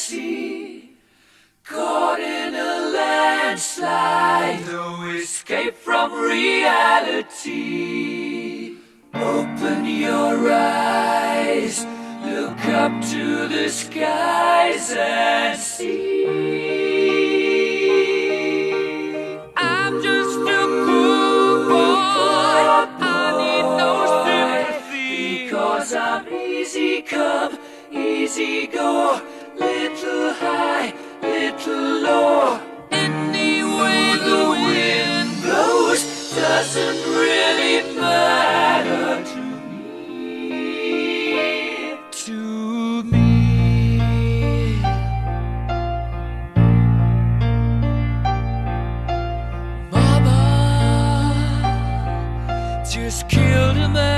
fantasy. Caught in a landslide, no escape from reality. Open your eyes, look up to the skies and see. Just killed a man,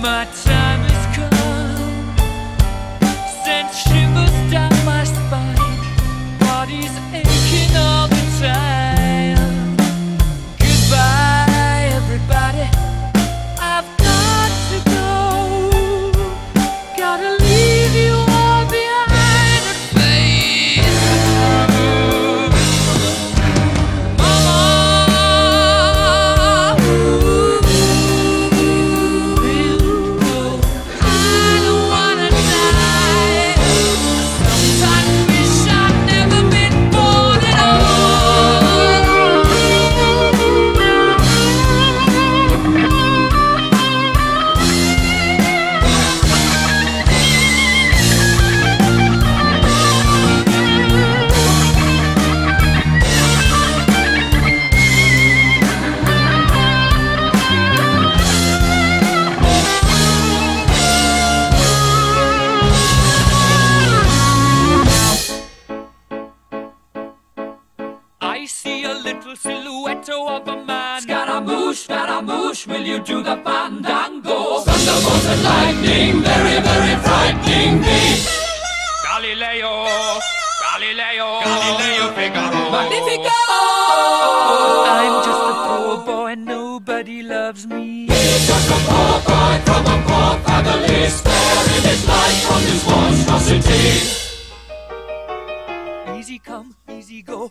My time silhouette of a man. Scaramouche, Scaramouche, will you do the fandango? Thunderbolts and lightning, very, very frightening me. Galileo, Galileo, Galileo Figaro. Magnifico! I'm just a poor boy, nobody loves me. He's just a poor boy from a poor family, sparing his life from this monstrosity. Easy come, easy go, will